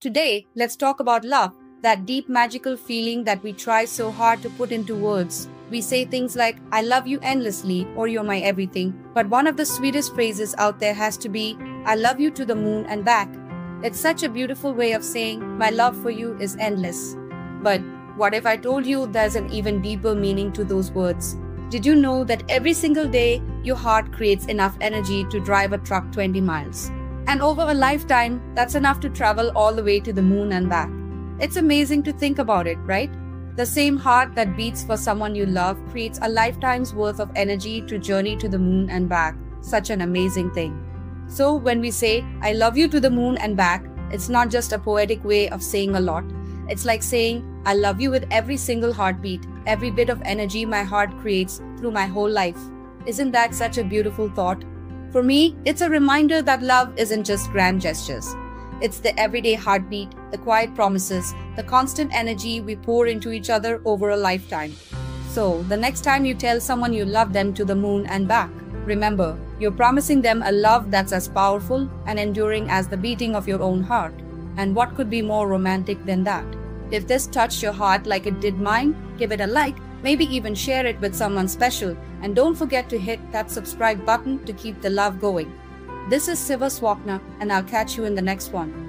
Today, let's talk about love, that deep magical feeling that we try so hard to put into words. We say things like, I love you endlessly, or you're my everything. But one of the sweetest phrases out there has to be, I love you to the moon and back. It's such a beautiful way of saying, my love for you is endless. But what if I told you there's an even deeper meaning to those words? Did you know that every single day, your heart creates enough energy to drive a truck 20 miles? And over a lifetime, that's enough to travel all the way to the moon and back. It's amazing to think about it, right? The same heart that beats for someone you love creates a lifetime's worth of energy to journey to the moon and back. Such an amazing thing. So, when we say, I love you to the moon and back, it's not just a poetic way of saying a lot. It's like saying, I love you with every single heartbeat, every bit of energy my heart creates through my whole life. Isn't that such a beautiful thought? For me, it's a reminder that love isn't just grand gestures. It's the everyday heartbeat, the quiet promises, the constant energy we pour into each other over a lifetime. So, the next time you tell someone you love them to the moon and back, remember, you're promising them a love that's as powerful and enduring as the beating of your own heart. And what could be more romantic than that? If this touched your heart like it did mine, give it a like, maybe even share it with someone special, and don't forget to hit that subscribe button to keep the love going. This is Siva Swapna, and I'll catch you in the next one.